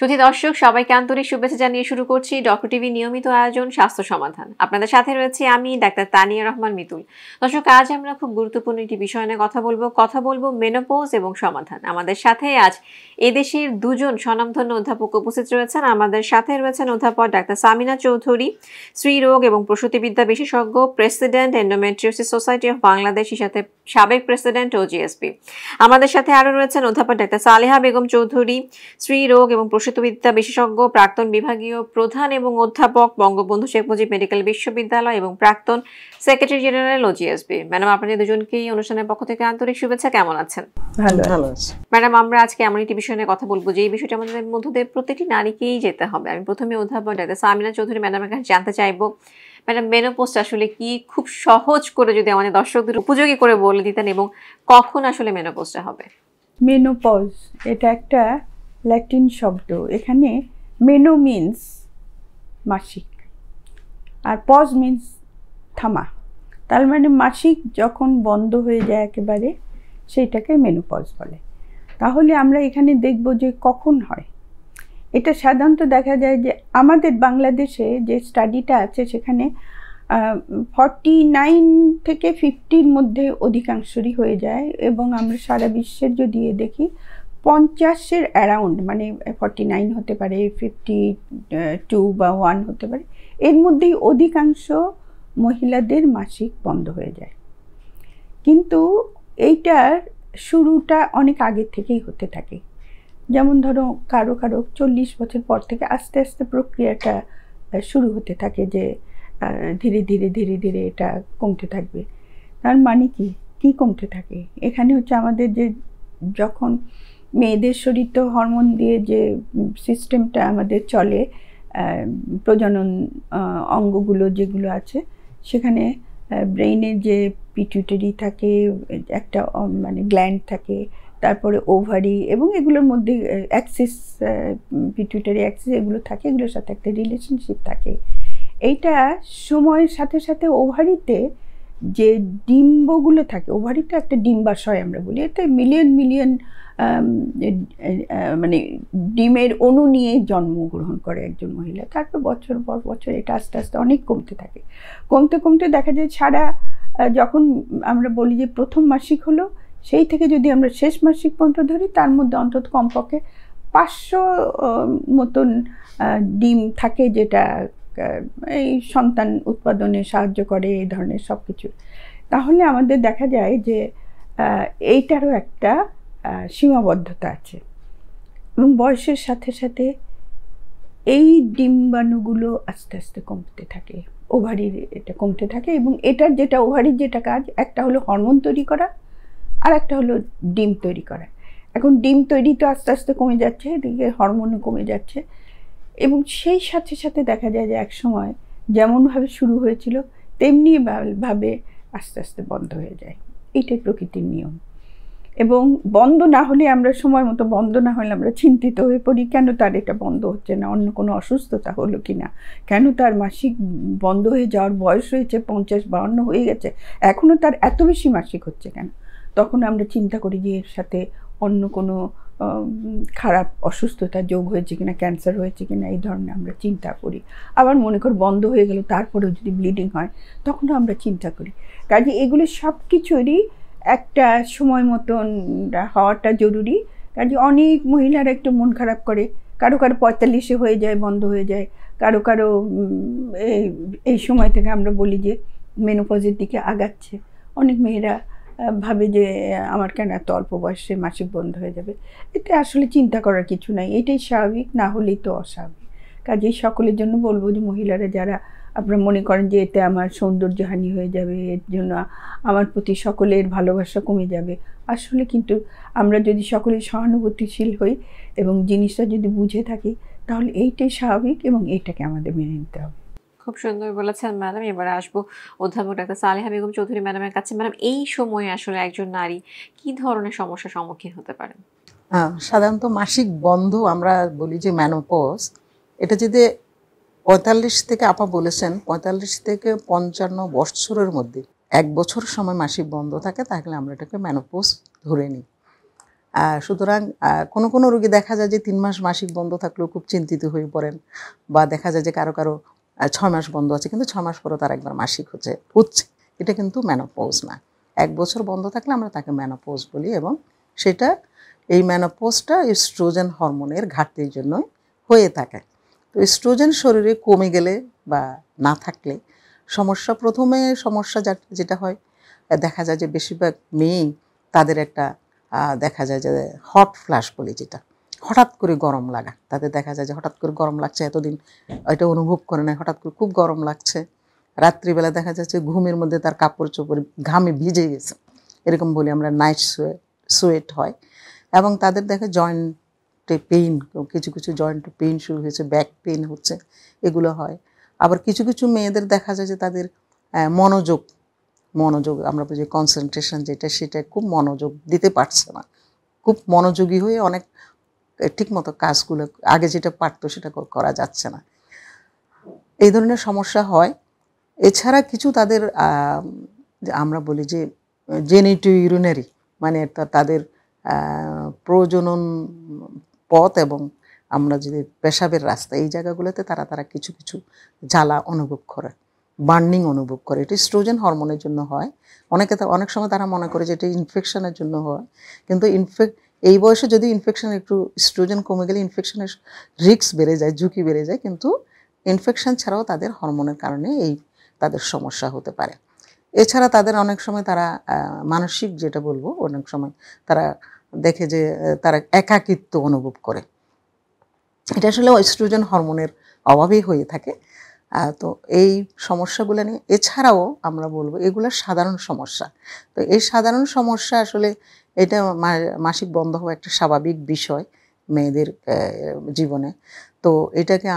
সুধী দর্শক, সবাইকে আন্তরিক শুভেচ্ছা জানিয়ে শুরু করছি ডক্টর টিভি নিয়মিত আয়োজন স্বাস্থ্য সমাধান। আপনাদের সাথে রয়েছে আমি, ডাক্তার তানিয়া রহমান মিতুল। দর্শক, আজ আমরা খুব গুরুত্বপূর্ণ একটি বিষয় নিয়ে কথা বলব। কথা বলব মেনোপোজ এবং সমাধান। আমাদের সাথে আজ এদেশের দুজন স্বনামধন্য অধ্যাপক উপস্থিত রয়েছেন। আমাদের সাথে রয়েছেন অধ্যাপক ডাক্তার সামিনা চৌধুরী স্ত্রীরোগ এবং প্রসূতিবিদ্যা বিশেষজ্ঞ, প্রেসিডেন্ট এন্ডোমেট্রিওসিস সোসাইটি অফ বাংলাদেশের সাথে সাবেক প্রেসিডেন্ট ও জিএসপি। আমাদের সাথে আরও রয়েছেন অধ্যাপক ডাক্তার সালেহা বেগম চৌধুরী স্ত্রীরোগ এবং প্রসূতবিদ্যা বিশেষজ্ঞ প্রাক্তন বিভাগীয় প্রধান এবং অধ্যাপক বঙ্গবন্ধু শেখ মুজিব মেডিকেল বিশ্ববিদ্যালয় এবং প্রাক্তন সেক্রেটারি জেনারেল ও জিএসপি ম্যাডাম আপনাদের দুজনকেই অনুষ্ঠানের পক্ষ থেকে আন্তরিক শুভেচ্ছা। কেমন আছেন? ভালো। ভালো ম্যাডাম আমরা আজকে এমন একটি বিষয় নিয়ে কথা বলব যে এই বিষয়টা আমাদের মধ্য প্রত্যেকটি নারীকেই যেতে হবে। আমি প্রথমে অধ্যাপক ডাক্তার সামিনা চৌধুরী ম্যাডামের কাছে জানতে চাইব ম্যাডাম মেনোপোস্ট আসলে কি? খুব সহজ করে যদি আমাদের দর্শকদের উপযোগী করে বলে দিতেন এবং কখন আসলে মেনোপোস্টটা হবে? মেনোপজ এটা একটা ল্যাটিন শব্দ। এখানে মেনো মিন্স মাসিক আর পজ মিন্স থামা। তার মানে মাসিক যখন বন্ধ হয়ে যায় একেবারে, সেইটাকে মেনোপজ বলে। তাহলে আমরা এখানে দেখব যে কখন হয়। এটা সাধারণত দেখা যায় যে আমাদের বাংলাদেশে যে স্টাডিটা আছে সেখানে ফর্টি নাইন থেকে ফিফটির মধ্যে অধিকাংশরই হয়ে যায় এবং আমরা সারা বিশ্বের যদি দেখি পঞ্চাশের অ্যারাউন্ড মানে ফর্টি নাইন হতে পারে ফিফটি টু বা ওয়ান হতে পারে, এর মধ্যেই অধিকাংশ মহিলাদের মাসিক বন্ধ হয়ে যায়। কিন্তু এইটার শুরুটা অনেক আগের থেকেই হতে থাকে। যেমন ধরো, কারও কারও চল্লিশ বছর পর থেকে আস্তে আস্তে প্রক্রিয়াটা শুরু হতে থাকে যে ধীরে ধীরে ধীরে ধীরে এটা কমতে থাকবে। তার মানে কি? কি কমতে থাকে? এখানে হচ্ছে আমাদের যে যখন মেয়েদের শরীর তো হরমোন দিয়ে যে সিস্টেমটা আমাদের চলে প্রজনন অঙ্গগুলো যেগুলো আছে, সেখানে ব্রেইনের যে পিটুইটারি থাকে, একটা মানে গ্ল্যান্ড থাকে, তারপরে ওভারি এবং এগুলোর মধ্যে অ্যাক্সিস পিটুইটারি অ্যাক্সিস এগুলো থাকে, এগুলোর সাথে একটা রিলেশনশিপ থাকে। এইটা সময়ের সাথে সাথে ওভারিতে যে ডিম্বগুলো থাকে ওভারিতে একটা ডিম্বাশয় আমরা বলি, এতে মিলিয়ন মিলিয়ন মানে ডিমের অণু নিয়ে জন্মগ্রহণ করে একজন মহিলা। তারপর বছর পর বছর এটা আস্তে আস্তে অনেক কমতে থাকে। কমতে কমতে দেখা যায় ছাড়া যখন আমরা বলি যে প্রথম মাসিক হলো, সেই থেকে যদি আমরা শেষ মাসিক পর্যন্ত ধরি, তার মধ্যে অন্তত কমপক্ষে পাঁচশো মতন ডিম থাকে যেটা এই সন্তান উৎপাদনে সাহায্য করে, এই ধরনের সব কিছু তাহলে আমাদের দেখা যায় যে এইটারও একটা সীমাবদ্ধতা আছে। এবং বয়সের সাথে সাথে এই ডিম্বাণুগুলো আস্তে আস্তে কমতে থাকে ওভারির এটা কমতে থাকে এবং এটার যেটা ওভারির যেটা কাজ, একটা হলো হরমোন তৈরি করা আর একটা হলো ডিম তৈরি করা। এখন ডিম তৈরি তো আস্তে আস্তে কমে যাচ্ছে, এদিকে হরমোনও কমে যাচ্ছে এবং সেই সাথে সাথে দেখা যায় যে এক সময় যেমনভাবে শুরু হয়েছিল তেমনি ভাবে আস্তে আস্তে বন্ধ হয়ে যায়। এইটাই প্রকৃতির নিয়ম। এবং বন্ধ না হলে আমরা সময় মতো বন্ধ না হলে আমরা চিন্তিত হয়ে পড়ি, কেন তার এটা বন্ধ হচ্ছে না? অন্য কোনো অসুস্থতা হলো কি না? কেন তার মাসিক বন্ধ হয়ে যাওয়ার বয়স হয়েছে পঞ্চাশ বাউন্ন হয়ে গেছে? এখনও তার এত বেশি মাসিক হচ্ছে কেন? তখন আমরা চিন্তা করি যে এর সাথে অন্য কোনো খারাপ অসুস্থতা যোগ হয়েছে কিনা, ক্যান্সার হয়েছে কিনা, এই ধরনের আমরা চিন্তা করি। আবার মনে কর বন্ধ হয়ে গেল, তারপরেও যদি ব্লিডিং হয়, তখনও আমরা চিন্তা করি। কাজে এগুলো সব কিছুরই একটা সময় মতন হওয়াটা জরুরি। কাজে অনেক মহিলারা একটু মন খারাপ করে। কারও কারও পঁয়তাল্লিশে হয়ে যায়, বন্ধ হয়ে যায়। কারও কারও এই সময় থেকে আমরা বলি যে মেনোপজের দিকে আগাচ্ছে। অনেক মেয়েরা ভাবে যে আমার কেন এত অল্প বয়সে মাসিক বন্ধ হয়ে যাবে। এতে আসলে চিন্তা করার কিছু নাই। এটাই স্বাভাবিক, না হলেই তো অস্বাভাবিক। কাজেই সকলের জন্য বলব যে মহিলারা যারা আপনারা মনে করেন যে এতে আমার সৌন্দর্যহানি হয়ে যাবে এর জন্য আমার প্রতি সকলের ভালোবাসা কমে যাবে। আসলে কিন্তু আমরা যদি সকলে সহানুভূতিশীল হই এবং জিনিসটা যদি বুঝে থাকি তাহলে এইটাই স্বাভাবিক এবং এইটাকে আমাদের মেনে নিতে হবে। খুব সুন্দর বলেছেন ম্যাডাম। এবারে আসব অধ্যাপক ডাক্তার সালেহা বেগম চৌধুরী ম্যাডামের কাছে। ম্যাডাম এই সময়ে আসলে একজন নারী কি ধরনের সমস্যার সম্মুখীন হতে পারেন সাধারণত মাসিক বন্ধ আমরা বলি যে ম্যানোপজ এটা যদি পঁয়তাল্লিশ থেকে আপা বলেছেন, পঁয়তাল্লিশ থেকে পঞ্চান্ন বৎসরের মধ্যে এক বছর সময় মাসিক বন্ধ থাকে, তাহলে আমরা এটাকে ম্যানোপোজ ধরে নিই। সুতরাং কোনো কোনো রোগী দেখা যায় যে তিন মাস মাসিক বন্ধ থাকলেও খুব চিন্তিত হয়ে পড়েন, বা দেখা যায় যে কারও কারও ছয় মাস বন্ধ আছে, কিন্তু ছয় মাস পরে তার একবার মাসিক হচ্ছে হচ্ছে। এটা কিন্তু ম্যানোপোজ না। এক বছর বন্ধ থাকলে আমরা তাকে ম্যানোপোজ বলি এবং সেটা, এই ম্যানোপোজটা স্ট্রোজেন হরমোনের ঘাটতির জন্য হয়ে থাকে। তো স্ট্রোজেন শরীরে কমে গেলে বা না থাকলে সমস্যা প্রথমে সমস্যা যেটা হয় দেখা যায় যে বেশিরভাগ মেয়েই তাদের একটা দেখা যায় যে হট ফ্ল্যাশ বলি যেটা, হঠাৎ করে গরম লাগা। তাদের দেখা যায় যে হঠাৎ করে গরম লাগছে, এতদিন এটা অনুভব করে না হঠাৎ করে খুব গরম লাগছে। রাত্রিবেলা দেখা যাচ্ছে ঘুমের মধ্যে তার কাপড় চোপড় ঘামে ভিজে গেছে। এরকম বলি আমরা নাইট সোয়েট হয়। এবং তাদের দেখে জয়েন্টে পেইন কিছু কিছু জয়েন্টে পেইন শুরু হয়েছে ব্যাক পেইন হচ্ছে, এগুলো হয়। আবার কিছু কিছু মেয়েদের দেখা যায় যে তাদের মনোযোগ মনোযোগ, আমরা বুঝি কনসেন্ট্রেশন যেটা, সেটা খুব মনোযোগ দিতে পারছে না। খুব মনোযোগী হয়ে অনেক ঠিক মতো কাজগুলো, আগে যেটা পারতো সেটা করা যাচ্ছে না। এই ধরনের সমস্যা হয়। এছাড়া কিছু তাদের আমরা বলি যে জেনিটো ইউরিনারি মানে তাদের প্রজনন পথ এবং আমরা যদি পেশাবের রাস্তা, এই জায়গাগুলোতে তারা তারা কিছু কিছু জ্বালা অনুভব করে, বার্নিং অনুভব করে। এটি স্ট্রোজেন হরমোনের জন্য হয়। অনেকে অনেক সময় তারা মনে করে যে এটি ইনফেকশনের জন্য হয়। কিন্তু ইনফেক এই বয়সে যদি ইনফেকশন একটু স্ট্রোজেন কমে গেলে ইনফেকশনের রিস্ক বেড়ে যায়, ঝুঁকি বেড়ে যায়, কিন্তু ইনফেকশন ছাড়াও তাদের হরমোনের কারণে এই তাদের সমস্যা হতে পারে। এছাড়া তাদের অনেক সময় তারা মানসিক যেটা বলব, অনেক সময় তারা দেখে যে তারা একাকিত্ব অনুভব করে। এটা আসলে অস্ট্রোজেন হরমোনের অভাবেই হয়ে থাকে। তো এই সমস্যাগুলো নিয়ে, এছাড়াও আমরা বলব, এগুলো সাধারণ সমস্যা। তো এই সাধারণ সমস্যা আসলে এটা মাসিক বন্ধ হওয়া একটা স্বাভাবিক বিষয় মেয়েদের জীবনে। তো এটাকে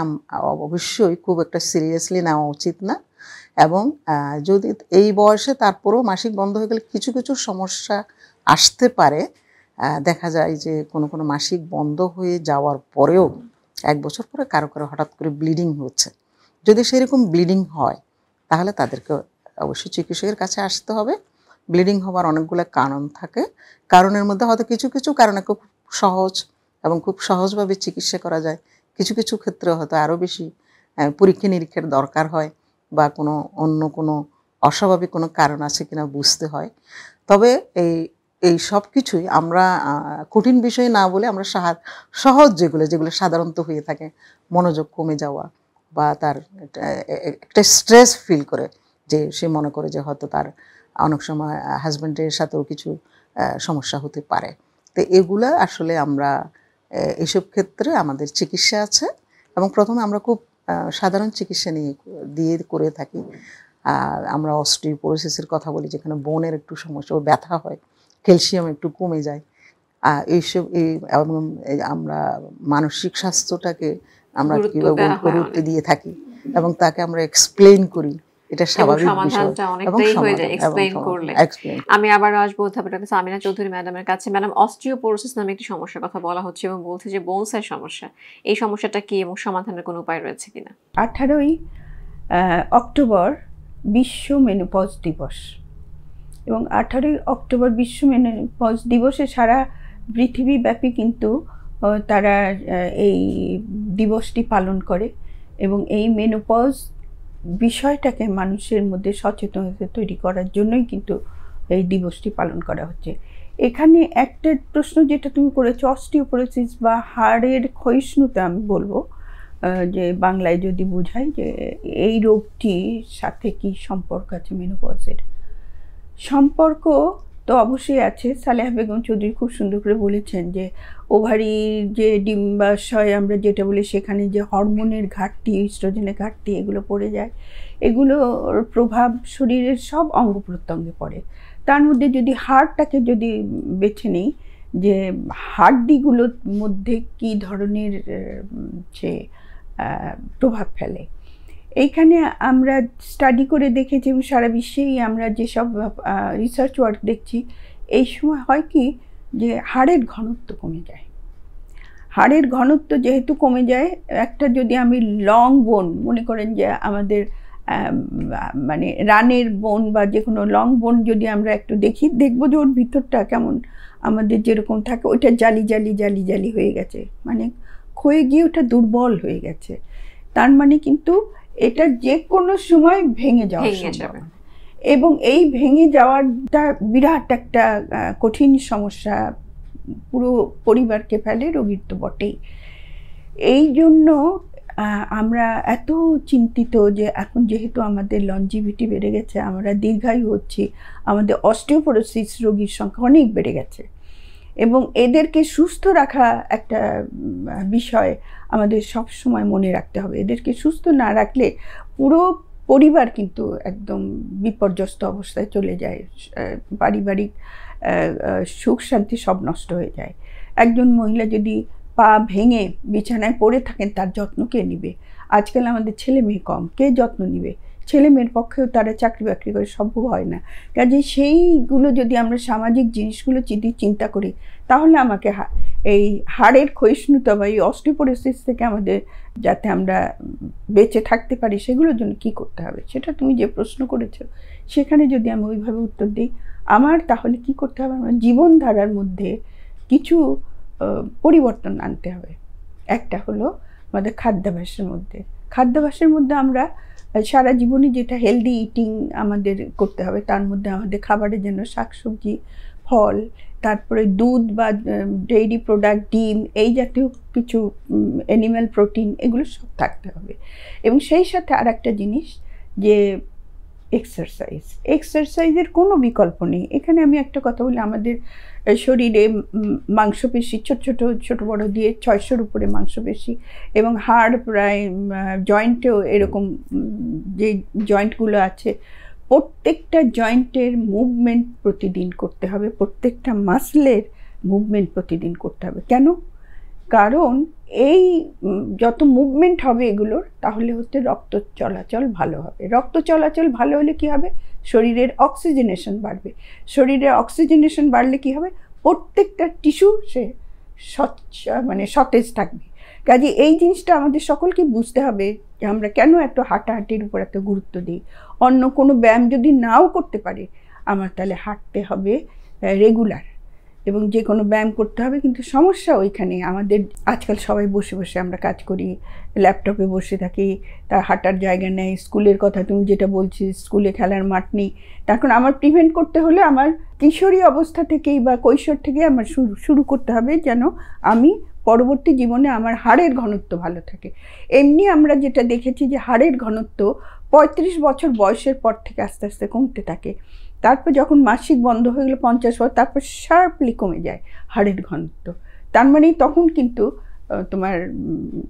অবশ্যই খুব একটা সিরিয়াসলি নেওয়া উচিত না। এবং যদি এই বয়সে তারপরেও মাসিক বন্ধ হয়ে গেলে কিছু কিছু সমস্যা আসতে পারে দেখা যায় যে কোনো কোনো মাসিক বন্ধ হয়ে যাওয়ার পরেও এক বছর পরে কারও কারও হঠাৎ করে ব্লিডিং হচ্ছে। যদি সেরকম ব্লিডিং হয়, তাহলে তাদেরকে অবশ্যই চিকিৎসকের কাছে আসতে হবে। ব্লিডিং হওয়ার অনেকগুলো কারণ থাকে। কারণের মধ্যে হয়তো কিছু কিছু কারণে খুব সহজ এবং খুব সহজভাবে চিকিৎসা করা যায়। কিছু কিছু ক্ষেত্রে হয়তো আরও বেশি পরীক্ষা নিরীক্ষার দরকার হয় বা কোনো অন্য কোনো অস্বাভাবিক কোনো কারণ আছে কিনা বুঝতে হয়। তবে এই এই সব কিছুই আমরা কঠিন বিষয় না বলে আমরা সাহা- সহজ যেগুলো যেগুলো সাধারণত হয়ে থাকে মনোযোগ কমে যাওয়া বা তার একটা- স্ট্রেস ফিল করে যে সে মনে করে যে হয়তো তার অনেক সময় হাজব্যান্ডের সাথেও কিছু সমস্যা হতে পারে। তো এগুলো আসলে আমরা আহ, এইসব ক্ষেত্রে আমাদের চিকিৎসা আছে এবং প্রথমে আমরা খুব সাধারণ চিকিৎসা নিয়ে দিয়ে করে থাকি। আমরা অস্টিওপোরোসিসের কথা বলি যেখানে বোনের একটু সমস্যা ও ব্যথা হয়। ক্যালসিয়াম একটু কমে যায়। আর এইসব এই আমরা মানসিক স্বাস্থ্যটাকে আমরা কীভাবে গুরুত্ব দিয়ে থাকি এবং তাকে আমরা এক্সপ্লেন করি। এটা স্বাভাবিক বিষয়। সমাধানটা অনেকটাই হয়ে যায় এক্সপ্লেইন করলে। আমি আবারও আসব অধ্যাপক সামিনা চৌধুরী ম্যাডামের কাছে। ম্যাডাম অস্টিওপোরোসিস নামে একটি সমস্যার কথা বলা হচ্ছে এবং বলছে যে বোনসের সমস্যা। এই সমস্যাটা কি এবং সমাধানের কোনো উপায় রয়েছে কিনা? আঠারোই অক্টোবর বিশ্ব মেনোপজ দিবস। এবং আঠারোই অক্টোবর বিশ্ব মেনোপজ দিবসে সারা পৃথিবীব্যাপী কিন্তু তারা এই দিবসটি পালন করে এবং এই মেনোপজ বিষয়টাকে মানুষের মধ্যে সচেতনতা তৈরি করার জন্যই কিন্তু এই দিবসটি পালন করা হচ্ছে। এখানে একটা প্রশ্ন যেটা তুমি করেছ, অস্টিওপোরোসিস বা হাড়ের ক্ষয়িষ্ণুতা আমি বলব যে বাংলায় যদি বোঝাই যে এই রোগটির সাথে কি সম্পর্ক আছে মেনোপজের। সম্পর্ক তো অবশ্যই আছে। সালেহা বেগম চৌধুরী খুব সুন্দর করে বলেছেন যে ওভারির যে ডিম্বাশয় আমরা যেটা বলি সেখানে যে হরমোনের ঘাটতি, ইস্ট্রোজেনের ঘাটতি এগুলো পড়ে যায়। এগুলোর প্রভাব শরীরের সব অঙ্গ প্রত্যঙ্গে পড়ে। তার মধ্যে যদি হাড়টাকে যদি বেছে নিই যে হাড্ডিগুলোর মধ্যে কি ধরনের যে প্রভাব ফেলে এইখানে আমরা স্টাডি করে দেখেছি সারা বিশ্বেই আমরা যেসব রিসার্চ ওয়ার্ক দেখছি, এই সময় হয় কি যে হাড়ের ঘনত্ব কমে যায়। হাড়ের ঘনত্ব যেহেতু কমে যায়, একটা যদি আমি লং বোন মনে করেন যে আমাদের মানে রানের বোন বা যে কোনো লং বোন যদি আমরা একটু দেখি, দেখব যে ওর ভিতরটা কেমন, আমাদের যেরকম থাকে, ওইটা জালি জালি জালি জালি হয়ে গেছে। মানে ক্ষয়ে গিয়ে ওটা দুর্বল হয়ে গেছে। তার মানে কিন্তু এটা যে কোনো সময় ভেঙে যাওয়া যাবে। এবং এই ভেঙে যাওয়াটা বিরাট একটা কঠিন সমস্যা পুরো পরিবারকে ফেলে রোগীর তো বটেই। এই জন্য আমরা এত চিন্তিত যে এখন যেহেতু আমাদের লঞ্জিভিটি বেড়ে গেছে আমরা দীর্ঘায়ু হচ্ছি আমাদের অস্টিওপোরোসিস রোগীর সংখ্যা অনেক বেড়ে গেছে। এবং এদেরকে সুস্থ রাখা একটা বিষয় আমাদের সব সময় মনে রাখতে হবে। এদেরকে সুস্থ না রাখলে পুরো পরিবার কিন্তু একদম বিপর্যস্ত অবস্থায় চলে যায়। পারিবারিক সুখ শান্তি সব নষ্ট হয়ে যায়। একজন মহিলা যদি পা ভেঙে বিছানায় পড়ে থাকেন, তার যত্ন কে নিবে? আজকাল আমাদের ছেলে মেয়ে কম। কে যত্ন নিবে? ছেলে মেয়ের পক্ষেও তারা চাকরি বাকরি করে সম্ভব হয় না। কাজে সেইগুলো যদি আমরা সামাজিক জিনিসগুলো যদি চিন্তা করি, তাহলে আমাকে এই হাড়ের ক্ষয়িষ্ণুতা বা এই অস্টিওপোরোসিস থেকে আমাদের যাতে আমরা বেঁচে থাকতে পারি, সেগুলোর জন্য কি করতে হবে? সেটা তুমি যে প্রশ্ন করেছ, সেখানে যদি আমি ওইভাবে উত্তর দিই, আমার তাহলে কি করতে হবে? আমার জীবনধারার মধ্যে কিছু পরিবর্তন আনতে হবে। একটা হলো আমাদের খাদ্যাভ্যাসের মধ্যে। খাদ্যাভ্যাসের মধ্যে আমরা সারা জীবনে যেটা হেলদি ইটিং আমাদের করতে হবে, তার মধ্যে আমাদের খাবারের জন্য শাকসবজি, ফল, তারপরে দুধ বা ডেইরি প্রোডাক্ট ডিম, এই জাতীয় কিছু অ্যানিম্যাল প্রোটিন এগুলো সব থাকতে হবে। এবং সেই সাথে আর একটা জিনিস যে এক্সারসাইজ এক্সারসাইজের কোনো বিকল্প নেই। এখানে আমি একটা কথা বলি, আমাদের শরীরে মাংসপেশি ছোট ছোট ছোট বড় দিয়ে ছয়শোর উপরে মাংসপেশি এবং হাড় প্রায় জয়েন্টেও এরকম যে জয়েন্টগুলো আছে, প্রত্যেকটা জয়েন্টের মুভমেন্ট প্রতিদিন করতে হবে, প্রত্যেকটা মাসলের মুভমেন্ট প্রতিদিন করতে হবে। কেন? কারণ এই যত মুভমেন্ট হবে এগুলোর, তাহলে হচ্ছে রক্ত চলাচল ভালো হবে। রক্ত চলাচল ভালো হলে কি হবে? শরীরের অক্সিজেনেশন বাড়বে। শরীরের অক্সিজেনেশন বাড়লে কি হবে? প্রত্যেকটা টিস্যু সে স্বচ্ছ মানে সতেজ থাকবে। কাজে এই জিনিসটা আমাদের সকলকে বুঝতে হবে যে আমরা কেন এত হাঁটাহাঁটির উপর এত গুরুত্ব দিই। অন্য কোনো ব্যায়াম যদি নাও করতে পারে, আমার তাহলে হাঁটতে হবে রেগুলার। এবং যে কোনো ব্যায়াম করতে হবে, কিন্তু সমস্যা ওইখানে। আমাদের আজকাল সবাই বসে বসে আমরা কাজ করি, ল্যাপটপে বসে থাকি তার হাঁটার জায়গা নেই, স্কুলের কথা তুমি যেটা বলছিস স্কুলে খেলার মাঠ নেই। তখন আমার প্রিভেন্ট করতে হলে আমার কিশোরী অবস্থা থেকেই বা কৈশোর থেকে আমার শুরু শুরু করতে হবে যেন আমি পরবর্তী জীবনে আমার হাড়ের ঘনত্ব ভালো থাকে। এমনি আমরা যেটা দেখেছি যে হাড়ের ঘনত্ব পঁয়ত্রিশ বছর বয়সের পর থেকে আস্তে আস্তে কমতে থাকে। তারপর যখন মাসিক বন্ধ হয়ে গেলো পঞ্চাশ বছর, তারপর শার্পলি কমে যায় হাড়ের ঘনত্ব। তার মানে তখন কিন্তু তোমার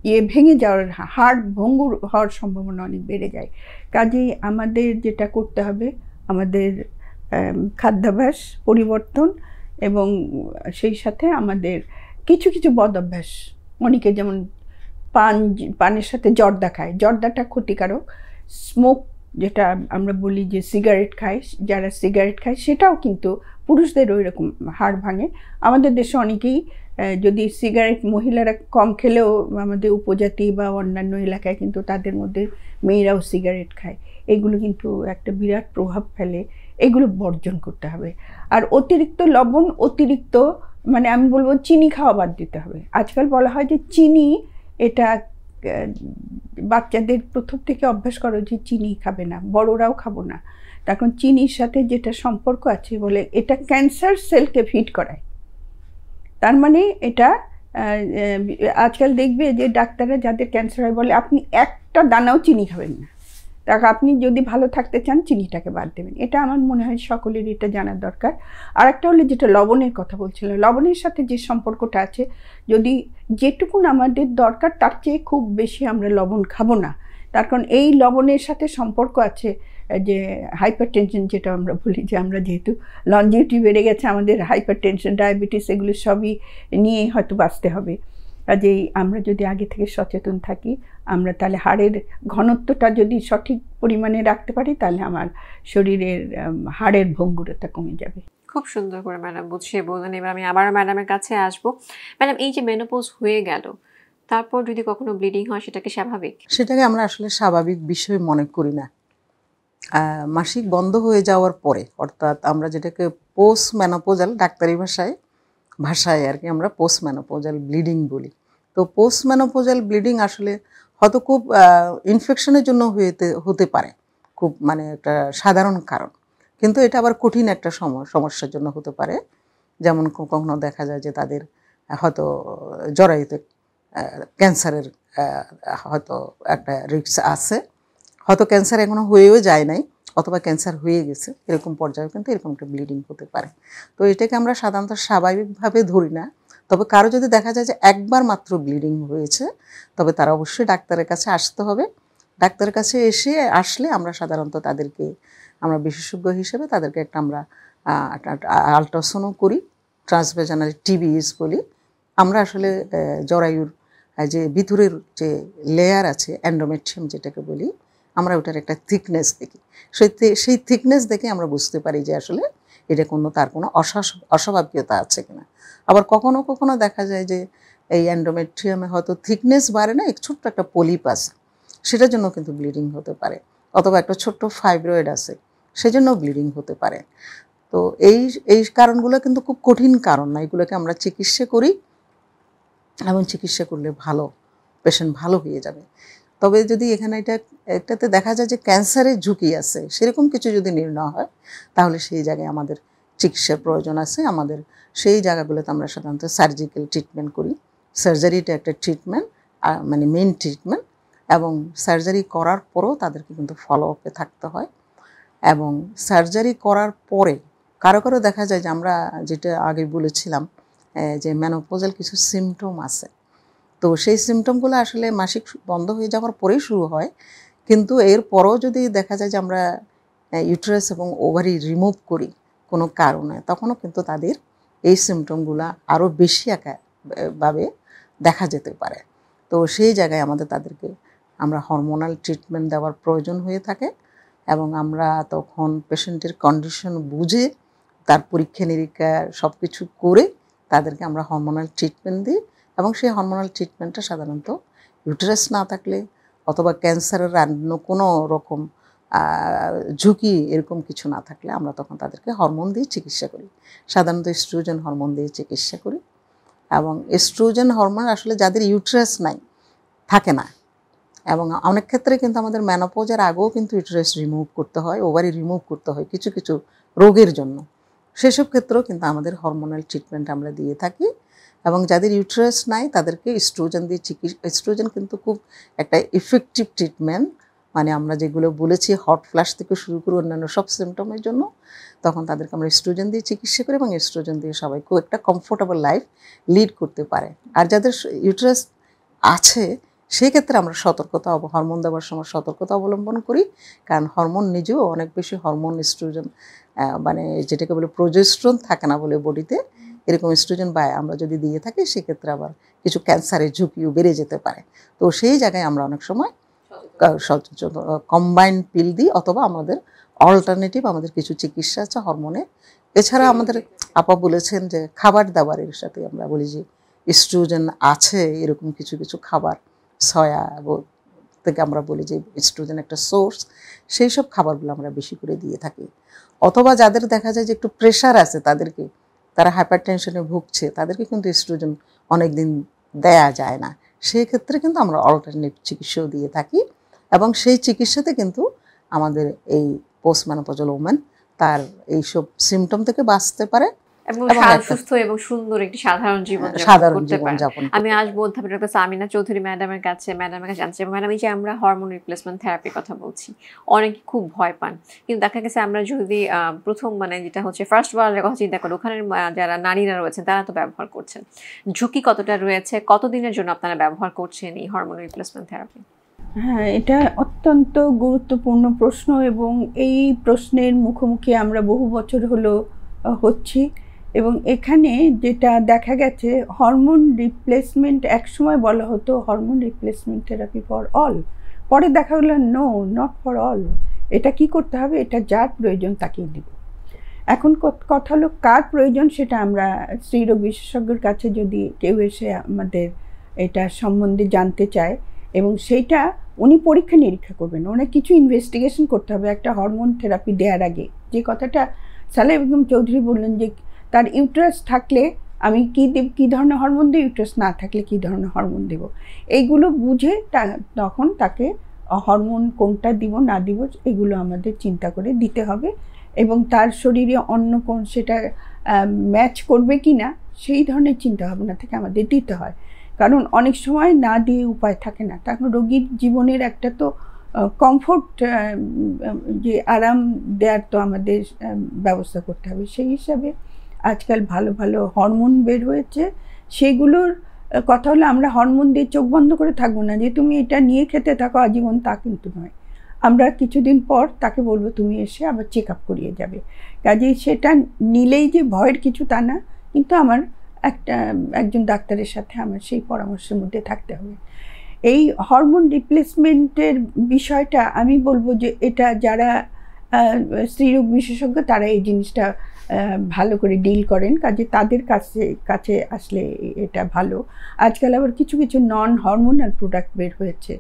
ইয়ে ভেঙে যাওয়ার হাড় ভঙ্গুর হওয়ার সম্ভাবনা অনেক বেড়ে যায়। কাজেই আমাদের যেটা করতে হবে, আমাদের খাদ্যাভ্যাস পরিবর্তন এবং সেই সাথে আমাদের কিছু কিছু বদ অভ্যাস অনেকে যেমন পান, পানের সাথে জর্দা খায়। জর্দাটা ক্ষতিকারক। স্মোক যেটা আমরা বলি যে সিগারেট খায়, যারা সিগারেট খায়, সেটাও কিন্তু পুরুষদের ওই রকম হাড় ভাঙে। আমাদের দেশে অনেকেই যদি সিগারেট মহিলারা কম খেলেও আমাদের উপজাতি বা অন্যান্য এলাকায় কিন্তু তাদের মধ্যে মেয়েরাও সিগারেট খায়। এগুলো কিন্তু একটা বিরাট প্রভাব ফেলে। এগুলো বর্জন করতে হবে। আর অতিরিক্ত লবণ, অতিরিক্ত মানে আমি বলব, চিনি খাওয়া বাদ দিতে হবে। আজকাল বলা হয় যে চিনি এটা বাচ্চাদের প্রথম থেকে অভ্যাস করো যে চিনি খাবে না, বড়রাও খাব না। তখন চিনির সাথে যেটা সম্পর্ক আছে বলে এটা ক্যান্সার সেলকে ফিট করায়। তার মানে এটা আজকাল দেখবে যে ডাক্তাররা যাদের ক্যান্সার হয় বলে, আপনি একটা দানাও চিনি খাবেন না। তা আপনি যদি ভালো থাকতে চান, চিনিটাকে বাদ দেবেন। এটা আমার মনে হয় সকলের এটা জানার দরকার। আর একটা হলো যেটা লবণের কথা বলছিলাম লবণের সাথে যে সম্পর্কটা আছে, যদি যেটুকুন আমাদের দরকার, তার চেয়ে খুব বেশি আমরা লবণ খাব না। তার কারণ এই লবণের সাথে সম্পর্ক আছে, যে হাইপার টেনশন যেটা আমরা বলি, যে আমরা যেহেতু লঞ্জিভিটি বেড়ে গেছে, আমাদের হাইপার টেনশন ডায়াবেটিস এগুলো সবই নিয়েই হয়তো বাঁচতে হবে। কাজেই আমরা যদি আগে থেকে সচেতন থাকি আমরা তাহলে হাড়ের ঘনত্বটা যদি সঠিক পরিমাণে রাখতে পারি তাহলে আমার শরীরের হাড়ের ভঙ্গুরতা কমে যাবে। খুব সুন্দর করে ম্যাডাম বুঝিয়ে বললেন। এবার আমি আবারও ম্যাডামের কাছে আসব। ম্যাডাম এই যে মেনোপোজ হয়ে গেল তারপর যদি কখনো ব্লিডিং হয় সেটা কি স্বাভাবিক? সেটাকে আমরা আসলে স্বাভাবিক বিষয় মনে করি না। মাসিক বন্ধ হয়ে যাওয়ার পরে অর্থাৎ আমরা যেটাকে পোস্ট ম্যানোপোজাল ডাক্তারি ভাষায় ভাষায় আর কি আমরা পোস্ট ম্যানোপোজাল ব্লিডিং বলি। তো পোস্ট ম্যানোপোজাল ব্লিডিং আসলে হয়তো খুব ইনফেকশনের জন্য হতে হতে পারে। খুব মানে একটা সাধারণ কারণ। কিন্তু এটা আবার কঠিন একটা সম- সমস্যার জন্য হতে পারে। যেমন কখনো দেখা যায় যে তাদের হয়তো জরায়ুতে ক্যান্সারের হয়তো একটা রিস্ক আছে। হয়তো ক্যান্সার এখনও হয়েও যায় নাই। অথবা ক্যান্সার হয়ে গেছে, এরকম পর্যায়ে কিন্তু এরকম একটা ব্লিডিং হতে পারে। তো এটাকে আমরা সাধারণত স্বাভাবিকভাবে ধরি না। তবে কারও যদি দেখা যায় যে একবার মাত্র ব্লিডিং হয়েছে, তবে তারা অবশ্যই ডাক্তারের কাছে আসতে হবে। ডাক্তারের কাছে এসে আসলে আমরা সাধারণত তাদেরকে, আমরা বিশেষজ্ঞ হিসেবে তাদেরকে একটা আমরা আলট্রাসাউন্ডও করি ট্রান্সভেজানাল টিবিএস বলি। আমরা আসলে জরায়ুর যে ভিতরের যে লেয়ার আছে অ্যান্ডোমেট্রিয়াম যেটাকে বলি আমরা ওটার একটা থিকনেস দেখি। সেই সেই থিকনেস দেখে আমরা বুঝতে পারি যে আসলে এটা কোনো, তার কোনো অস্বাভাবিকতা আছে কিনা। আবার কখনো কখনো দেখা যায় যে এই অ্যান্ডোমেট্রিয়ামে হয়তো থিকনেস বাড়ে না, এক ছোট্ট একটা পলিপ আছে, সেটার জন্য কিন্তু ব্লিডিং হতে পারে। অথবা একটা ছোট্ট ফাইব্রয়েড আছে, সেজন্য ব্লিডিং হতে পারে। তো এই এই কারণগুলো কিন্তু খুব কঠিন কারণ না, এগুলোকে আমরা চিকিৎসা করি এবং চিকিৎসা করলে ভালো পেশেন্ট ভালো হয়ে যাবে। তবে যদি এখানে এটা, এটাতে দেখা যায় যে ক্যান্সারের ঝুঁকি আছে, সেরকম কিছু যদি নির্ণয় হয়, তাহলে সেই জায়গায় আমাদের চিকিৎসার প্রয়োজন আছে। আমাদের সেই জায়গাগুলোতে আমরা সাধারণত সার্জিক্যাল ট্রিটমেন্ট করি। সার্জারিটা একটা ট্রিটমেন্ট মানে মেন ট্রিটমেন্ট এবং সার্জারি করার পরেও তাদেরকে কিন্তু ফলো আপে থাকতে হয় এবং সার্জারি করার পরে কারও কারও দেখা যায় যে আমরা যেটা আগে বলেছিলাম যে ম্যানোপোজাল কিছু সিমটম আছে তো সেই সিমটমগুলো আসলে মাসিক বন্ধ হয়ে যাওয়ার পরেই শুরু হয়। কিন্তু এর পরেও যদি দেখা যায় যে আমরা ইউটারাস এবং ওভারি রিমুভ করি কোনো কারণে, তখনও কিন্তু তাদের এই সিমটমগুলো আরও বেশি ভাবে দেখা যেতে পারে। তো সেই জায়গায় আমাদের তাদেরকে আমরা হরমোনাল ট্রিটমেন্ট দেওয়ার প্রয়োজন হয়ে থাকে এবং আমরা তখন পেশেন্টের কন্ডিশন বুঝে তার পরীক্ষা নিরীক্ষা সব কিছু করে তাদেরকে আমরা হরমোনাল ট্রিটমেন্ট দিই। এবং সেই হরমোনাল ট্রিটমেন্টটা সাধারণত ইউটারাস না থাকলে অথবা ক্যান্সারের অন্য কোনো রকম ঝুঁকি এরকম কিছু না থাকলে আমরা তখন তাদেরকে হরমোন দিয়ে চিকিৎসা করি। সাধারণত স্ট্রোজেন হরমোন দিয়ে চিকিৎসা করি এবং এস্ট্রোজেন হরমোন আসলে যাদের ইউটারাস নাই, থাকে না। এবং অনেক ক্ষেত্রে কিন্তু আমাদের ম্যানোপোজের আগেও কিন্তু ইউটারাস রিমুভ করতে হয় ওভারি রিমুভ করতে হয় কিছু কিছু রোগের জন্য। সেসব ক্ষেত্রেও কিন্তু আমাদের হরমোনাল ট্রিটমেন্ট আমরা দিয়ে থাকি এবং যাদের ইউটারাস নাই, তাদেরকে স্ট্রোজেন দিয়ে চিকিৎসা স্ট্রোজেন কিন্তু খুব একটা ইফেক্টিভ ট্রিটমেন্ট মানে আমরা যেগুলো বলেছি হট ফ্ল্যাশ থেকে শুরু করে অন্যান্য সব সিমটমের জন্য, তখন তাদেরকে আমরা স্ট্রোজেন দিয়ে চিকিৎসা করি এবং স্ট্রোজেন দিয়ে সবাই খুব একটা কমফোর্টেবল লাইফ লিড করতে পারে। আর যাদের ইউটারাস আছে সেই ক্ষেত্রে আমরা সতর্কতা হরমোন দেওয়ার সময় সতর্কতা অবলম্বন করি, কারণ হরমোন নিজেও অনেক বেশি হরমোন স্ট্রোজেন মানে যেটাকে বলে প্রোজেস্ট্রন থাকে না বলে বডিতে এরকম স্ট্রোজেন বা আমরা যদি দিয়ে থাকি সেক্ষেত্রে আবার কিছু ক্যান্সারের ঝুঁকিও বেড়ে যেতে পারে। তো সেই জায়গায় আমরা অনেক সময় কম্বাইন্ড পিল দিই অথবা আমাদের অল্টারনেটিভ আমাদের কিছু চিকিৎসা আছে হরমোনে এছাড়া আমাদের আপা বলেছেন যে খাবার দাবারের সাথে আমরা বলি যে স্ট্রোজেন আছে এরকম কিছু কিছু খাবার সয়া থেকে আমরা বলি যে স্ট্রোজেন একটা সোর্স সেই সব খাবারগুলো আমরা বেশি করে দিয়ে থাকি। অথবা যাদের দেখা যায় যে একটু প্রেশার আছে তাদেরকে তারা হাইপার টেনশনে ভুগছে, তাদেরকে কিন্তু স্ট্রোজেন অনেক দিন দেয়া যায় না। সেই ক্ষেত্রে কিন্তু আমরা অল্টারনেট চিকিৎসাও দিয়ে থাকি এবং সেই চিকিৎসাতে কিন্তু আমাদের এই পোস্টম্যানোপজল ওমেন তার এইসব সিমটম থেকে বাঁচতে পারে। এবং সুস্থ এবং সুন্দর একটি সাধারণ জীবন সাধারণ আমি আসব অধ্যাপক ডক্টর সামিনা চৌধুরী ম্যাডামের কাছে ম্যাডামের কাছে জানতে চাই। ম্যাডাম এই যে আমরা হরমোন রিপ্লেসমেন্ট থেরাপির কথা বলছি অনেকে খুব ভয় পান। কিন্তু দেখা গেছে আমরা যদি প্রথম মানে যেটা হচ্ছে ফার্স্ট ওয়ার্ল্ডের কথা চিন্তা করি ওখানে যারা নারীরা রয়েছেন তারা তো ব্যবহার করছেন। ঝুঁকি কতটা রয়েছে? কতদিনের জন্য আপনারা ব্যবহার করছেন এই হরমোন রিপ্লেসমেন্ট থেরাপি হ্যাঁ এটা অত্যন্ত গুরুত্বপূর্ণ প্রশ্ন এবং এই প্রশ্নের মুখোমুখি আমরা বহু বছর হলো হচ্ছি। এবং এখানে যেটা দেখা গেছে হরমোন রিপ্লেসমেন্ট একসময় বলা হতো hormone replacement therapy for all পরে দেখা গেল নো নট ফর অল এটা কি করতে হবে? এটা যার প্রয়োজন তাকেই দেব। এখন কথা হলো কার প্রয়োজন সেটা আমরা স্ত্রীরোগ বিশেষজ্ঞের কাছে যদি কেউ এসে আমাদের এটা সম্বন্ধে জানতে চায় এবং সেইটা উনি পরীক্ষা নিরীক্ষা করবেন। ওনার কিছু ইনভেস্টিগেশন করতে হবে। একটা হরমোন থেরাপি দেওয়ার আগে। যে কথাটা সালেহ বেগম চৌধুরী বললেন যে তার ইউট্রাস থাকলে আমি কী দেব, কী ধরনের হরমোন দিই ইউট্রাস না থাকলে কী ধরনের হরমোন দেব? এইগুলো বুঝে তখন তাকে হরমোন কোনটা দিব, না দিব, এগুলো আমাদের চিন্তা করে দিতে হবে। এবং তার শরীরে অন্য কোন সেটা ম্যাচ করবে কি না, সেই ধরনের চিন্তা ভাবনা থেকে আমাদের দিতে হয়। কারণ অনেক সময় না দিয়ে উপায় থাকে না। তখন রোগীর জীবনের একটা তো কমফোর্ট যে আরাম দেওয়ার তো আমাদের ব্যবস্থা করতে হবে। সেই হিসাবে আজকাল ভালো ভালো হরমোন বের হয়েছে, সেগুলোর কথা হলো আমরা হরমোন দিয়ে চোখ বন্ধ করে থাকব না, যে তুমি এটা নিয়ে খেতে থাকো আজীবন তা কিন্তু নয়। আমরা কিছুদিন পর তাকে বলব তুমি এসে আবার চেক আপ করিয়ে যাবে। কাজেই সেটা নিলেই যে ভয়ের কিছু তা না, কিন্তু আমার একটা, একজন ডাক্তারের সাথে আমার সেই পরামর্শের মধ্যে থাকতে হবে। এই হরমোন রিপ্লেসমেন্টের বিষয়টা আমি বলব যে এটা যারা স্ত্রীরোগ বিশেষজ্ঞ তারা এই জিনিসটা ভালো করে ডিল করেন। কাজে তাদের কাছে কাছে আসলে এটা ভালো। আজকাল আবার কিছু কিছু নন হরমোনাল প্রোডাক্ট বের হয়েছে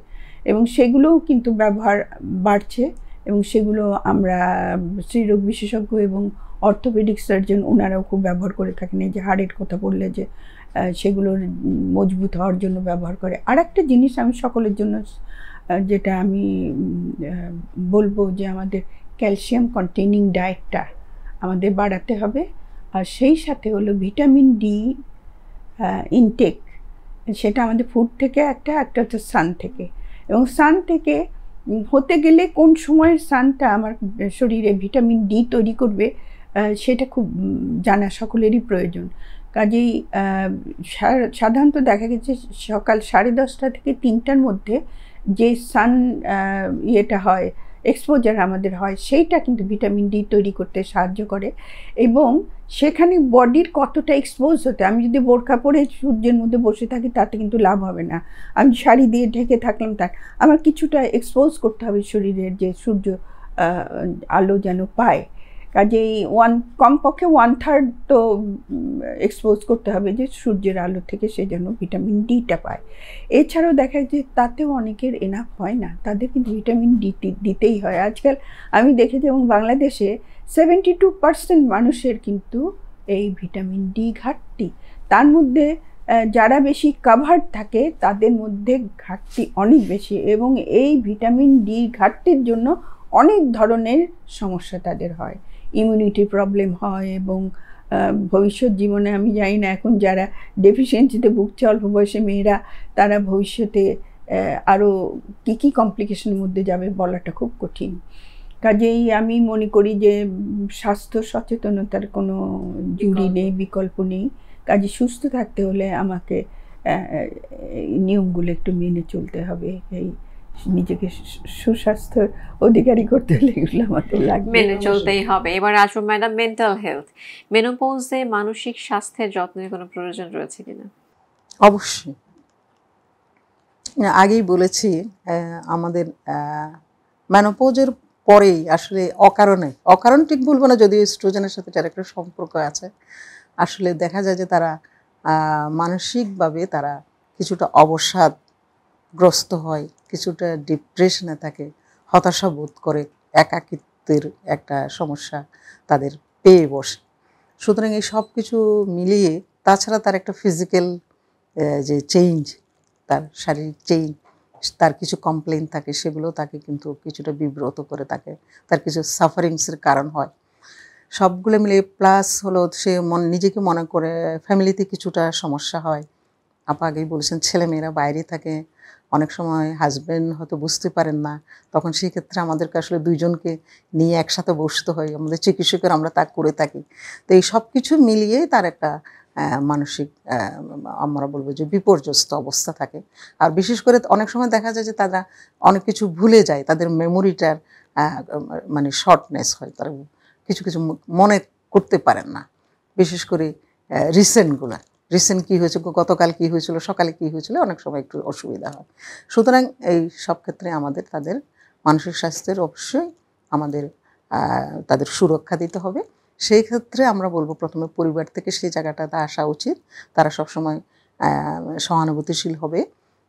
এবং সেগুলোও কিন্তু ব্যবহার বাড়ছে এবং সেগুলো আমরা স্ত্রীরোগ বিশেষজ্ঞ এবং অর্থোপেডিক সার্জন ওনারাও খুব ব্যবহার করে থাকেন। এই যে হাড়ের কথা বললে যে সেগুলোর মজবুত হওয়ার জন্য ব্যবহার করে। আর একটা জিনিস আমি সকলের জন্য যেটা আমি বলব যে আমাদের ক্যালসিয়াম কন্টেনিং ডায়েটটা আমাদের বাড়াতে হবে। আর সেই সাথে হলো ভিটামিন ডি ইনটেক সেটা আমাদের ফুড থেকে একটা একটা হচ্ছে সান থেকে। এবং সান থেকে হতে গেলে কোন সময়ের সানটা আমার শরীরে ভিটামিন ডি তৈরি করবে সেটা খুব জানা সকলেরই প্রয়োজন। কাজেই সাধারণত দেখা গেছে সকাল সাড়ে দশটা থেকে তিনটার মধ্যে যে সান ইয়েটা হয় এক্সপোজার আমাদের হয়, সেইটা কিন্তু ভিটামিন ডি তৈরি করতে সাহায্য করে। এবং সেখানে বডির কতটা এক্সপোজ হতে, আমি যদি বোরখা পরে সূর্যের মধ্যে বসে থাকি, তাতে কিন্তু লাভ হবে না। আমি শাড়ি দিয়ে ঢেকে থাকলাম তার আমার কিছুটা এক্সপোজ করতে হবে শরীরের যে সূর্য আলো যেন পায়। কাজেই ওয়ান কমপক্ষে ওয়ান থার্ড তো এক্সপোজ করতে হবে যে সূর্যের আলো থেকে সে যেন ভিটামিন ডিটা পায়। এছাড়াও দেখা যায় যে তাতেও অনেকের এনাফ হয় না, তাদের কিন্তু ভিটামিন ডি দিতেই হয়। আজকাল আমি দেখেছি এবং বাংলাদেশে সেভেন্টি টু পার্সেন্ট মানুষের কিন্তু এই ভিটামিন ডি ঘাটতি। তার মধ্যে যারা বেশি কাভার্ড থাকে, তাদের মধ্যে ঘাটতি অনেক বেশি এবং এই ভিটামিন ডি ঘাটতির জন্য অনেক ধরনের সমস্যা তাদের হয়। ইমিউনিটি প্রবলেম হয় এবং ভবিষ্যৎ জীবনে আমি জানি না এখন যারা ডেফিসিয়েন্সিতে ভুগছে অল্প বয়সে মেয়েরা তারা ভবিষ্যতে আরও কী কী কমপ্লিকেশনের মধ্যে যাবে বলাটা খুব কঠিন। কাজেই আমি মনে করি যে স্বাস্থ্য সচেতনতার কোনো জুড়ি নেই বিকল্প নেই। কাজে সুস্থ থাকতে হলে আমাকে নিয়মগুলো একটু মেনে চলতে হবে এই নিজেকে সুস্বাস্থ্যের অধিকারী করতে হলে এগুলো আমাদের লাগবে। মেনে চলতেই হবে। এবার আসব ম্যাডাম মেন্টাল হেলথ মেনোপৌজে মানসিক স্বাস্থ্যের যত্নের কোনো প্রয়োজন রয়েছে কিনা? অবশ্যই। আগেই বলেছি আমাদের ম্যানোপোজের পরেই আসলে অকারণে অকারণ ঠিক বলব না যদিও স্ট্রোজেনের সাথে তার একটা সম্পর্ক আছে আসলে দেখা যায় যে তারা মানসিকভাবে তারা কিছুটা অবসাদগ্রস্ত হয়, কিছুটা ডিপ্রেশনে থাকে, হতাশা বোধ করে, একাকিত্বের একটা সমস্যা তাদের পেয়ে বসে। সুতরাং এই সব কিছু মিলিয়ে তাছাড়া তার একটা ফিজিক্যাল যে চেঞ্জ তার শারীরিক চেঞ্জ তার কিছু কমপ্লেন থাকে, সেগুলো তাকে কিন্তু কিছুটা বিব্রত করে তাকে, তার কিছু সাফারিংসের কারণ হয়। সবগুলো মিলে প্লাস হলো সে মন, নিজেকে মনে করে ফ্যামিলিতে কিছুটা সমস্যা হয়। আপা আগেই বলেছেন, ছেলেমেয়েরা বাইরে থাকে অনেক সময় হাজব্যান্ড হয়তো বুঝতে পারেন না, তখন সেই ক্ষেত্রে আমাদেরকে আসলে দুইজনকে নিয়ে একসাথে বসতে হয়, আমাদের চিকিৎসকের আমরা তা করে থাকি। তো এই সব কিছু মিলিয়ে তার একটা মানসিক আমরা বলব যে বিপর্যস্ত অবস্থা থাকে। আর বিশেষ করে অনেক সময় দেখা যায় যে তারা অনেক কিছু ভুলে যায়, তাদের মেমোরিটার মানে শর্টনেস হয়, তারা কিছু কিছু মনে করতে পারেন না। বিশেষ করে রিসেন্টগুলো রিসেন্ট কী হয়েছে গতকাল কী হয়েছিল, সকালে কী হয়েছিল, অনেক সময় একটু অসুবিধা হয়। সুতরাং এই সব ক্ষেত্রে আমাদের, তাদের মানসিক স্বাস্থ্যের অবশ্যই আমাদের তাদের সুরক্ষা দিতে হবে। সেই ক্ষেত্রে আমরা বলব প্রথমে পরিবার থেকে সেই জায়গাটাতে আসা উচিত। তারা সবসময় সহানুভূতিশীল হবে।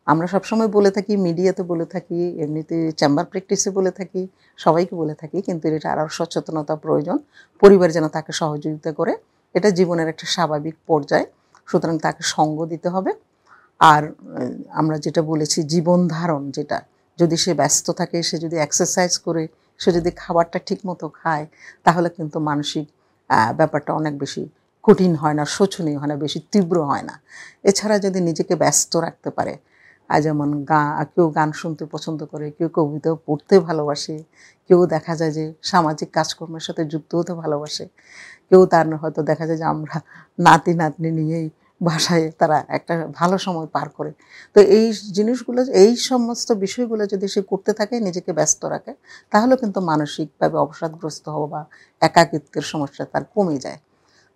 আমরা সবসময় বলে থাকি, মিডিয়াতে বলে থাকি, এমনিতে চেম্বার প্র্যাকটিসে বলে থাকি, সবাইকে বলে থাকি, কিন্তু এটা আরও সচেতনতা প্রয়োজন। পরিবার যেন তাকে সহযোগিতা করে, এটা জীবনের একটা স্বাভাবিক পর্যায়। সুতরাং তাকে সঙ্গ দিতে হবে। আর আমরা যেটা বলেছি, জীবন ধারণ যেটা, যদি সে ব্যস্ত থাকে, সে যদি এক্সারসাইজ করে, সে যদি খাবারটা ঠিক মতো খায়, তাহলে কিন্তু মানসিক ব্যাপারটা অনেক বেশি কঠিন হয় না, শোচনীয় হয় না, বেশি তীব্র হয় না। এছাড়া যদি নিজেকে ব্যস্ত রাখতে পারে যেমন গা, কেউ গান শুনতে পছন্দ করে, কেউ কবিতা পড়তে ভালোবাসে, কেউ দেখা যায় যে সামাজিক কাজকর্মের সাথে যুক্ত হতে ভালোবাসে কেউ তার হয়তো দেখা যায় যে আমরা নাতি, নাতনি নিয়েই ভাষায় তারা একটা ভালো সময় পার করে। তো এই জিনিসগুলো, এই সমস্ত বিষয়গুলো যদি সে করতে থাকে, নিজেকে ব্যস্ত রাখে, তাহলে কিন্তু মানসিকভাবে অবসাদগ্রস্ত হওয়া বা একাকিত্বের সমস্যা তার কমে যায়।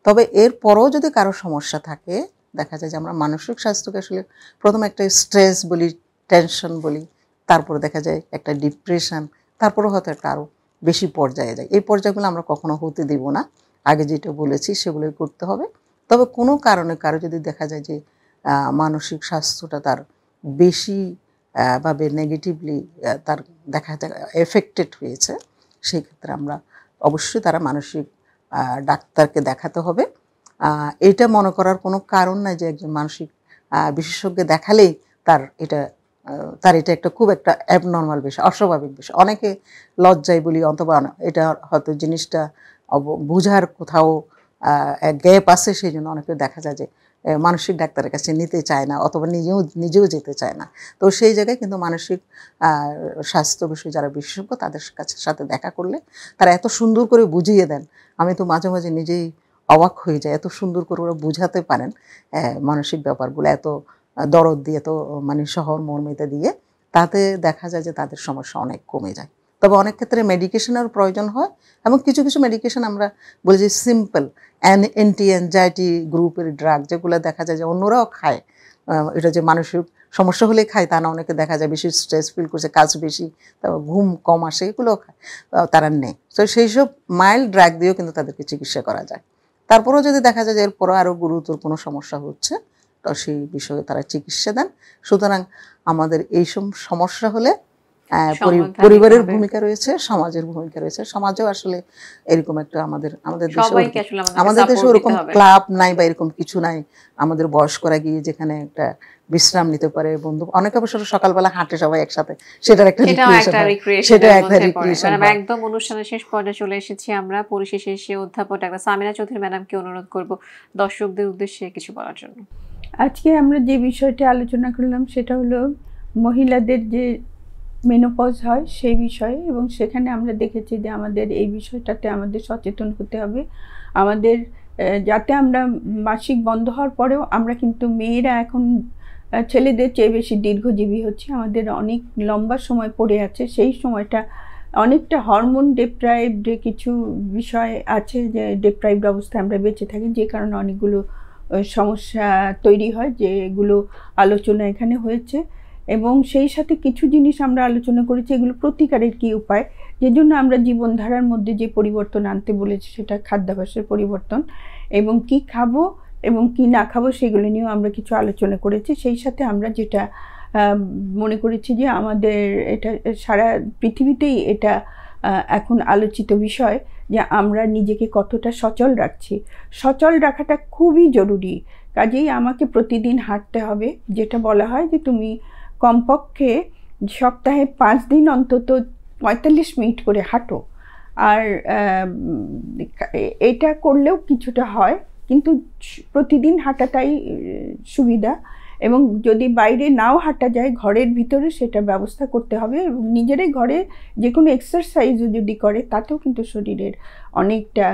তবে এর পরেও যদি কারও সমস্যা থাকে, দেখা যায় যে আমরা মানসিক স্বাস্থ্যকে আসলে প্রথমে একটা স্ট্রেস বলি, টেনশন বলি, তারপরে দেখা যায় একটা ডিপ্রেশন তারপরে হয়তো একটা আরও বেশি পর্যায়ে যায়। এই পর্যায়গুলো আমরা কখনো হতে দেব না। আগে যেটা বলেছি সেগুলোই করতে হবে। তবে কোনো কারণে কারও যদি দেখা যায় যে মানসিক স্বাস্থ্যটা তার বেশি ভাবে নেগেটিভলি তার দেখা যায় এফেক্টেড হয়েছে, সেই ক্ষেত্রে আমরা অবশ্যই তারা মানসিক ডাক্তারকে দেখাতে হবে। এটা মনে করার কোনো কারণ নাই যে একজন মানসিক বিশেষজ্ঞ দেখালেই তার এটা তার এটা একটা খুব একটা অ্যাবনর্মাল বিষয়, অস্বাভাবিক বিষয়। অনেকে লজ্জায় বলি, অথবা এটা হয়তো জিনিসটা বুঝার কোথাও গ্যাপ আছে সেই জন্য অনেকে দেখা যায় যে মানসিক ডাক্তারের কাছে নিতে চায় না, অথবা নিজেও নিজেও যেতে চায় না। তো সেই জায়গায় কিন্তু মানসিক স্বাস্থ্য বিষয়ে যারা বিশেষজ্ঞ, তাদের কাছে, সাথে দেখা করলে তারা এত সুন্দর করে বুঝিয়ে দেন। আমি তো মাঝে মাঝে নিজেই অবাক হয়ে যায় এত সুন্দর করে ওরা বুঝাতে পারেন মানসিক ব্যাপারগুলো, এত দরদ দিয়ে, এত মানে শহর মর্মিতা দিয়ে, তাতে দেখা যায় যে তাদের সমস্যা অনেক কমে যায়। তবে অনেক ক্ষেত্রে মেডিকেশনের প্রয়োজন হয় এবং কিছু কিছু মেডিকেশন আমরা বলি যে সিম্পল অ্যান অ্যান্টি অ্যাংজাইটি গ্রুপের ড্রাগ যেগুলো দেখা যায় যে অন্যরাও খায়। এটা যে মানসিক সমস্যা হলে খায় তা না, অনেকে দেখা যায় বেশি স্ট্রেস ফিল করছে, কাজ বেশি, তারপর ঘুম কম আসে এগুলো খায়। তারা নেই তো সেই সব মাইল্ড ড্রাগ দিয়েও কিন্তু তাদেরকে চিকিৎসা করা যায়। তারপরেও যদি দেখা যায় যে এরপরও আরও গুরুতর কোনো সমস্যা হচ্ছে, তো সেই বিষয়ে তারা চিকিৎসা দেন। সুতরাং আমাদের এই সব সমস্যা হলে পরিবারের ভূমিকা রয়েছে সমাজের ভূমিকা রয়েছে সমাজেও আসলে এরকম একটা আমাদের আমাদের দেশে আমাদের দেশে ওরকম ক্লাব নাই বা এরকম কিছু নাই। আমাদের বয়স্করা গিয়ে যেখানে একটা বিশ্রাম নিতে পারে বন্ধু অনেক অবশ্য সকালবেলা হাঁটে সবাই একসাথে। সেটার একটা সেটা একটা রিক্রিয়েশন একদম অনুষ্ঠানের শেষ পর্যায়ে চলে এসেছি আমরা। পরিশেষে এসে অধ্যাপক ডাক্তার সামিনা চৌধুরী ম্যাডামকে অনুরোধ করব দর্শকদের উদ্দেশ্যে কিছু বলার জন্য। আজকে আমরা যে বিষয়টি আলোচনা করলাম সেটা হলো মহিলাদের যে মেনোপজ হয় সেই বিষয়ে এবং সেখানে আমরা দেখেছি যে আমাদের এই বিষয়টাতে আমাদের সচেতন হতে হবে। আমাদের যাতে আমরা মাসিক বন্ধ হওয়ার পরেও আমরা কিন্তু মেয়েরা এখন ছেলেদের চেয়ে বেশি দীর্ঘজীবী হচ্ছে। আমাদের অনেক লম্বা সময় পড়ে আছে, সেই সময়টা অনেকটা হরমোন ডেপ্রাইভড কিছু বিষয় আছে যে ডেপ্রাইভড অবস্থায় আমরা বেঁচে থাকি, যে কারণে অনেকগুলো সমস্যা তৈরি হয়, যেগুলো আলোচনা এখানে হয়েছে। এবং সেই সাথে কিছু জিনিস আমরা আলোচনা করেছি, এগুলো প্রতিকারের কী উপায়? যে জন্য আমরা জীবনধারার মধ্যে যে পরিবর্তন আনতে বলেছি, সেটা খাদ্যাভ্যাসের পরিবর্তন এবং কি খাব এবং কি না খাব সেগুলো নিয়েও আমরা কিছু আলোচনা করেছি। সেই সাথে আমরা যেটা মনে করেছি যে আমাদের এটা সারা পৃথিবীতেই এটা এখন আলোচিত বিষয় যে আমরা নিজেকে কতটা সচল রাখছি। সচল রাখাটা খুবই জরুরি। কাজেই আমাকে প্রতিদিন হাঁটতে হবে, যেটা বলা হয় যে তুমি কমপক্ষে সপ্তাহে পাঁচ দিন অন্তত পঁয়তাল্লিশ মিনিট করে হাঁটো। আর এটা করলেও কিছুটা হয়, কিন্তু প্রতিদিন হাঁটাটাই সুবিধা। এবং যদি বাইরে নাও হাঁটা যায়, ঘরের ভিতরে সেটা ব্যবস্থা করতে হবে। এবং নিজেরাই ঘরে যে কোনো এক্সারসাইজও যদি করে, তাতেও কিন্তু শরীরের অনেকটা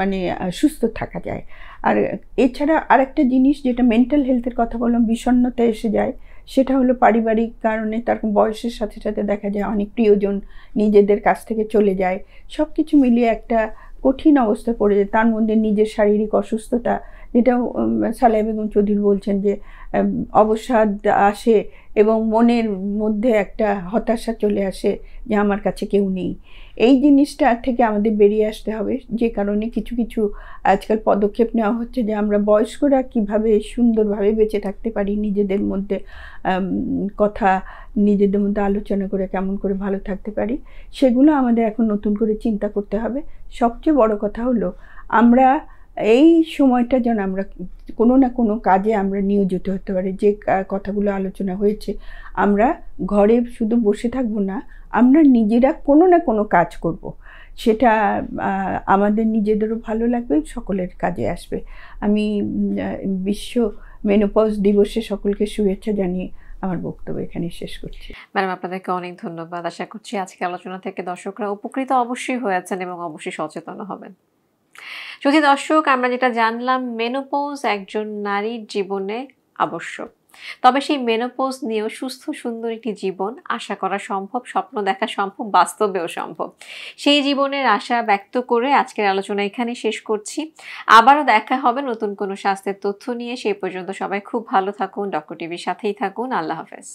মানে সুস্থ থাকা যায়। আর এছাড়া আরেকটা জিনিস যেটা মেন্টাল হেলথের কথা বললাম, বিষণ্ণতা এসে যায়। সেটা হলো পারিবারিক কারণে তার বয়সের সাথে সাথে দেখা যায় অনেক প্রিয়জন নিজেদের কাছ থেকে চলে যায়। সব কিছু মিলিয়ে একটা কঠিন অবস্থা পড়ে যায়। তার মধ্যে নিজের শারীরিক অসুস্থতা উম, সালেহা বেগম চৌধুরী বলছেন যে অবসাদ আসে এবং মনের মধ্যে একটা হতাশা চলে আসে যে আমার কাছে কেউ নেই। এই জিনিসটা থেকে আমাদের বেরিয়ে আসতে হবে। যে কারণে কিছু কিছু আজকাল পদক্ষেপ নেওয়া হচ্ছে যে আমরা বয়স্করা কীভাবে সুন্দরভাবে বেঁচে থাকতে পারি নিজেদের মধ্যে কথা নিজেদের মধ্যে আলোচনা করে কেমন করে ভালো থাকতে পারি সেগুলো আমাদের এখন নতুন করে চিন্তা করতে হবে। সবচেয়ে বড় কথা হলো আমরা এই সময়টা যেন আমরা কোনো না কোনো কাজে আমরা নিয়োজিত হতে পারি, যে কথাগুলো আলোচনা হয়েছে, আমরা ঘরে শুধু বসে থাকব না, আমরা নিজেরা কোনো না কোনো কাজ করব। সেটা আমাদের নিজেদেরও ভালো লাগবে, সকলের কাজে আসবে। আমি বিশ্ব মেনোপজ দিবসে সকলকে শুভেচ্ছা জানিয়ে আমার বক্তব্য এখানে শেষ করছি। ম্যাডাম, আপনাদেরকে অনেক ধন্যবাদ। আশা করছি আজকে আলোচনা থেকে দর্শকরা উপকৃত অবশ্যই হয়েছেন এবং অবশ্যই সচেতন হবেন। যদি দর্শক, আমরা যেটা জানলাম মেনোপোজ একজন নারীর জীবনে আবশ্যক। তবে সেই মেনোপোজ নিয়েও সুস্থ, সুন্দর একটি জীবন আশা করা সম্ভব, স্বপ্ন দেখা সম্ভব, বাস্তবেও সম্ভব। সেই জীবনের আশা ব্যক্ত করে আজকের আলোচনা এখানে শেষ করছি। আবারও দেখা হবে নতুন কোনো স্বাস্থ্যের তথ্য নিয়ে। সেই পর্যন্ত সবাই খুব ভালো থাকুন, ডক্টর টিভির সাথেই থাকুন। আল্লাহ হাফেজ।